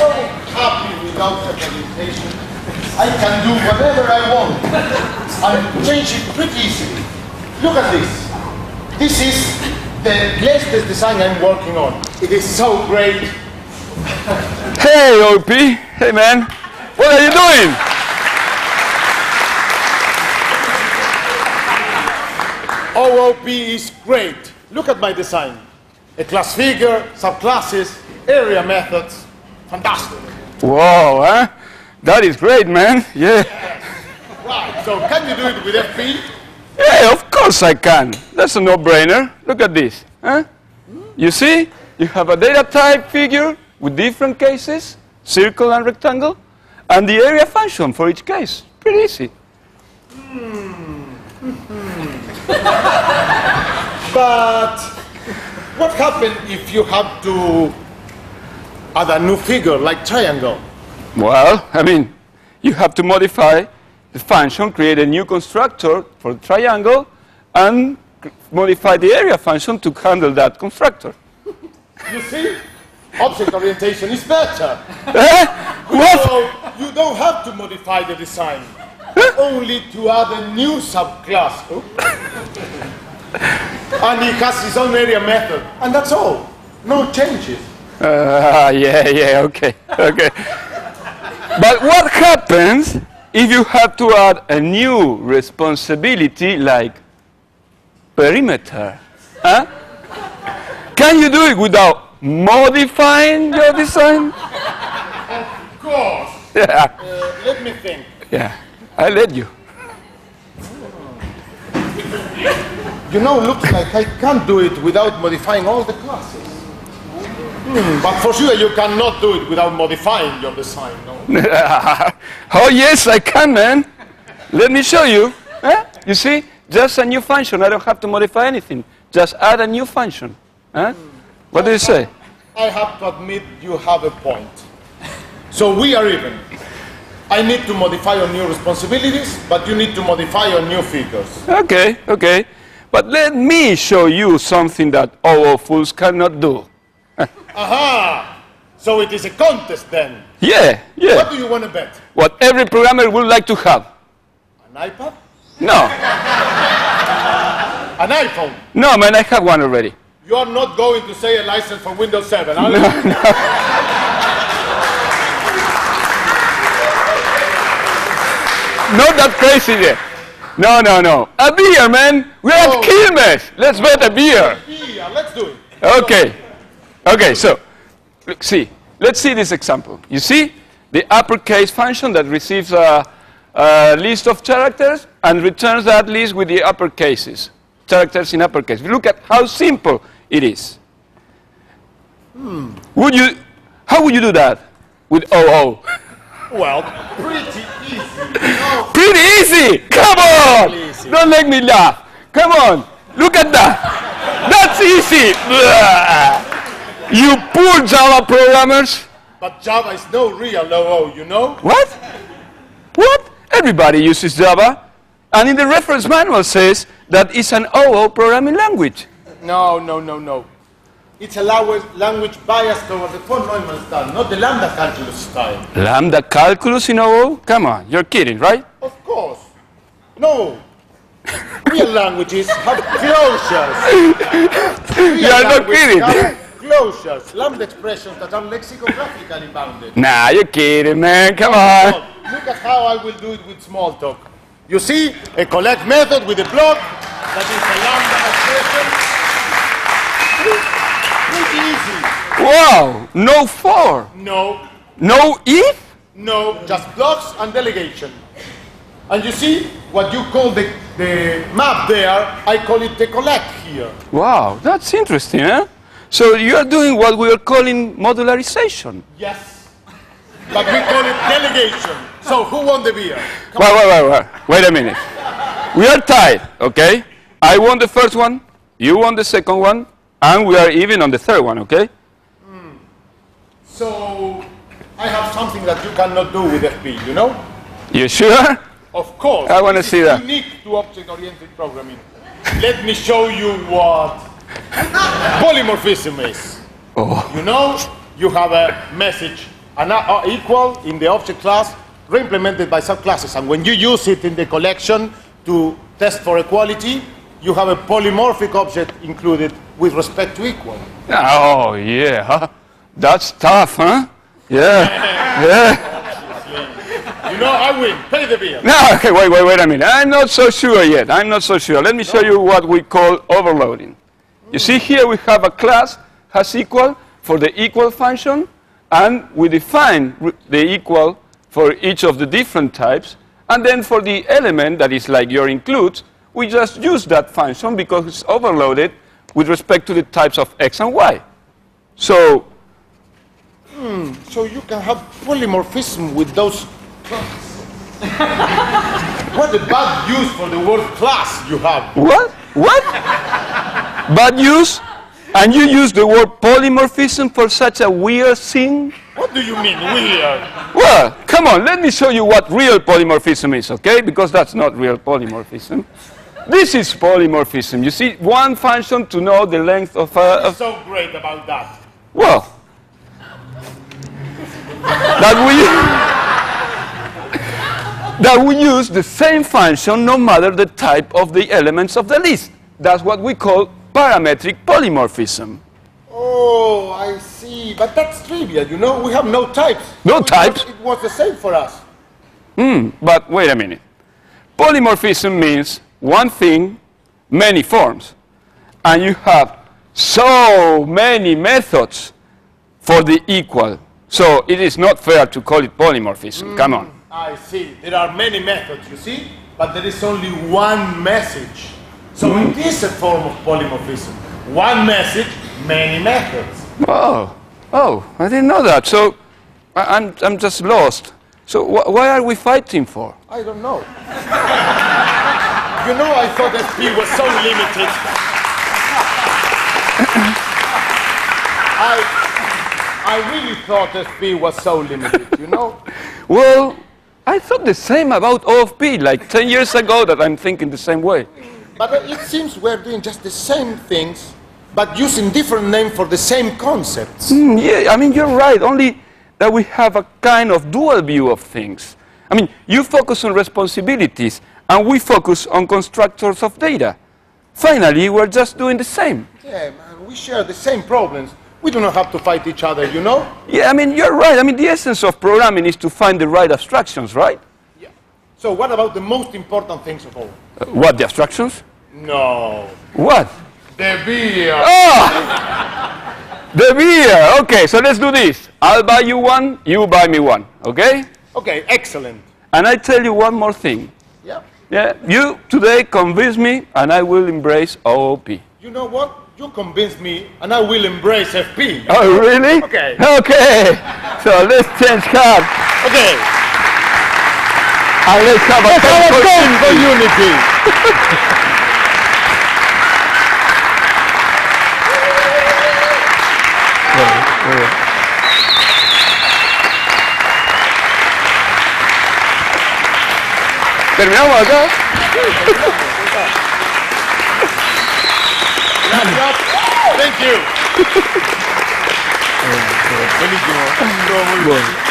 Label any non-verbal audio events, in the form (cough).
so happy without orientation. I can do whatever I want change it pretty easily. Look at this. This is the latest design I'm working on. It is so great. Hey, OP. Hey, man. What are you doing? Oh, OOP is great. Look at my design. A class figure, subclasses, area methods. Fantastic. Whoa, huh? That is great, man. Yeah. Right, so can you do it with FP? Yeah, of course I can. That's a no-brainer. Look at this. Huh? You see? You have a data type figure with different cases, circle and rectangle, and the area function for each case. Pretty easy. Hmm. (laughs) But what happens if you have to add a new figure like triangle? Well, I mean, you have to modify the function, create a new constructor for the triangle, and modify the area function to handle that constructor. (laughs) You see? Object orientation is better. Eh? What? So you don't have to modify the design, only to add a new subclass. (laughs) And it has its own area method, and that's all. No changes. Uh, (laughs) yeah, yeah, okay, okay. But what happens if you have to add a new responsibility like perimeter? Huh? Can you do it without modifying your design? Of course. Yeah, Uh, let me think. yeah. I let you. You know, looks like I can't do it without modifying all the classes. (laughs) But for sure, you cannot do it without modifying your design, no? (laughs) oh, yes, I can, man. Let me show you. Huh? You see, just a new function. I don't have to modify anything. Just add a new function. Huh? What do you say? I have to admit you have a point. So we are even. I need to modify your new responsibilities, but you need to modify your new figures. Okay, okay. But let me show you something that all fools cannot do. Aha! So it is a contest then. Yeah, yeah. What do you want to bet? What every programmer would like to have. An iPad? No, (laughs) An iPhone? no, man, I have one already. You are not going to say a license for Windows 7, are (laughs) you? Not that crazy yet. No, no, no. A beer, man. We're Oh. at Quilmes. Let's bet a beer. Beer, let's do it. Okay. Okay, so, look, see. Let's see this example. You see the uppercase function that receives a, a list of characters and returns that list with the uppercases, characters in uppercase. Look at how simple it is. Hmm. Would you, how would you do that with OO? Well, pretty easy. No, (laughs) Pretty easy. Come on. easy. Don't make me laugh. Come on. Look at that. That's easy. You poor Java programmers. but Java is no real OO, you know? What? What? Everybody uses Java. And in the reference manual says that it's an OO programming language. No, no, no, no. It's a language, language biased towards the von Neumann style, not the lambda calculus style. Lambda calculus in OO? Come on, you're kidding, right? Of course. No. Real languages have closures. Real (laughs) You're not kidding. Have Closures, lambda expressions that are lexicographically bounded. Nah, you're kidding, man. Come on. Look at how I will do it with Smalltalk. You see, a collect method with a block that is a lambda expression. Pretty easy. Wow. No for. No, No if? no, just blocks and delegation. And you see, what you call the, the map there, I call it the collect here. Wow, that's interesting, huh? So you're doing what we are calling modularization. Yes. But we call it delegation. So who won the beer? Come Wait, wait, wait, wait. Wait a minute. We are tied, okay? I won the first one, you won the second one, and we are even on the third one, okay? Hmm. So I have something that you cannot do with FP, you know? You sure? Of course. I wanna see is that. Unique to object-oriented programming. Let me show you what polymorphism is. Oh, You know, you have a message are equal in the object class, re-implemented by subclasses. And when you use it in the collection to test for equality, you have a polymorphic object included with respect to equal. Oh, yeah. huh? That's tough, huh? Yeah. (laughs) yeah. You know, I win. Pay the bill. No, okay, wait, wait, wait a minute. I'm not so sure yet. I'm not so sure. Let me show you what we call overloading. You see here we have a class has equal for the equal function, and we define the equal for each of the different types. And then for the element that is like your includes, we just use that function because it's overloaded with respect to the types of x and y. So, hmm, So you can have polymorphism with those classes. (laughs) what a bad use for the word class you have. what? What? Bad use? And you use the word polymorphism for such a weird thing? What do you mean weird? Well, come on, let me show you what real polymorphism is, okay? Because that's not real polymorphism. This is polymorphism. You see, one function to know the length of a. Of, So great about that. well, that we that we use the same function no matter the type of the elements of the list. That's what we call parametric polymorphism. Oh, I see. But that's trivial, you know? We have no types. No types? It was the same for us. Hmm, but wait a minute. Polymorphism means one thing, many forms. And you have so many methods for the equal. So it is not fair to call it polymorphism. Hmm, Come on. I see. There are many methods, you see? But there is only one message. So it is a form of polymorphism. One message, many methods. Oh, oh, I didn't know that. So I- I'm, I'm just lost. So wh- why are we fighting for? I don't know. you know, I thought FP was so limited. I, I really thought FP was so limited, you know? (laughs) Well, I thought the same about OOP like 10 years ago that I'm thinking the same way. But it seems we're doing just the same things, but using different names for the same concepts. Mm, yeah, I mean, you're right, only that we have a kind of dual view of things. I mean, you focus on responsibilities, and we focus on constructors of data. Finally, we're just doing the same. Yeah, man, we share the same problems. We do not have to fight each other, you know? Yeah, I mean, you're right. I mean, the essence of programming is to find the right abstractions, right? Yeah. So what about the most important things of all? Uh, what, the abstractions? No. What? The beer. Oh! The beer! Okay, so let's do this. I'll buy you one, you buy me one, okay? Okay, excellent. And I tell you one more thing. Yeah. Yeah, you today convince me, and I will embrace OOP. You know what? You convinced me, and I will embrace FP. Oh, really? Okay. Okay. So let's change cards, Okay. and let's have a Let's have a for unity. unity. ¿Terminamos acá? Thank you. Buenísimo. Estuvo muy bueno.